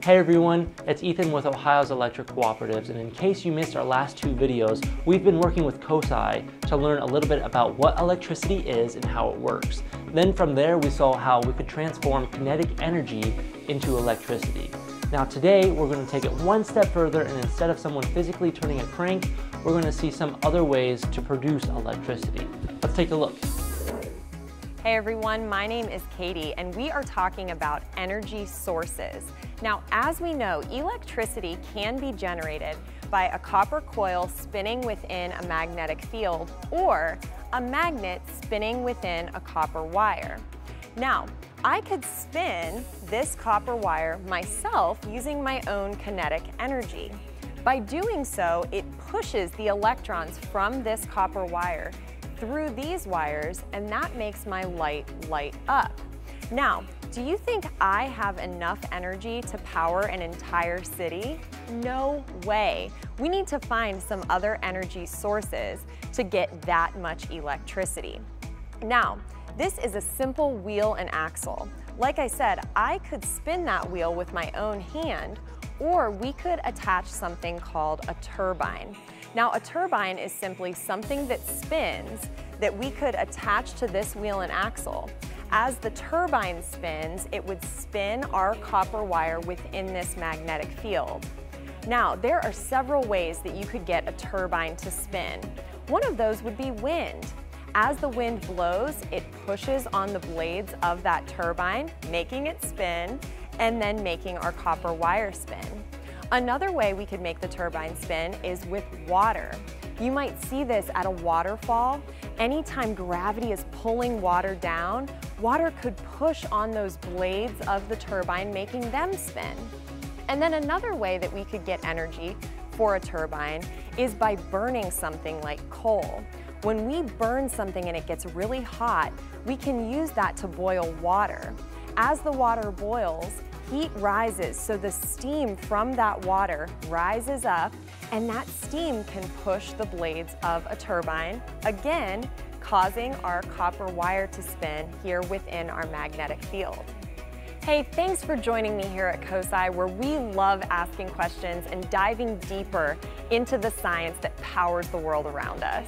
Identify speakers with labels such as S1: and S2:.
S1: Hey everyone, it's Ethan with Ohio's Electric Cooperatives, and in case you missed our last two videos, we've been working with COSI to learn a little bit about what electricity is and how it works. Then from there, we saw how we could transform kinetic energy into electricity. Now today, we're gonna take it one step further, and instead of someone physically turning a crank, we're gonna see some other ways to produce electricity. Let's take a look.
S2: Hey everyone, my name is Katie and we are talking about energy sources. Now, as we know, electricity can be generated by a copper coil spinning within a magnetic field or a magnet spinning within a copper wire. Now, I could spin this copper wire myself using my own kinetic energy. By doing so, it pushes the electrons from this copper wire through these wires and that makes my light light up. Now, do you think I have enough energy to power an entire city? No way. We need to find some other energy sources to get that much electricity. Now, this is a simple wheel and axle. Like I said, I could spin that wheel with my own hand, or we could attach something called a turbine. Now a turbine is simply something that spins that we could attach to this wheel and axle. As the turbine spins, it would spin our copper wire within this magnetic field. Now, there are several ways that you could get a turbine to spin. One of those would be wind. As the wind blows, it pushes on the blades of that turbine, making it spin, and then making our copper wire spin. Another way we could make the turbine spin is with water. You might see this at a waterfall. Anytime gravity is pulling water down, water could push on those blades of the turbine, making them spin. And then another way that we could get energy for a turbine is by burning something like coal. When we burn something and it gets really hot, we can use that to boil water. As the water boils, heat rises, so the steam from that water rises up, and that steam can push the blades of a turbine, again, causing our copper wire to spin here within our magnetic field. Hey, thanks for joining me here at COSI, where we love asking questions and diving deeper into the science that powers the world around us.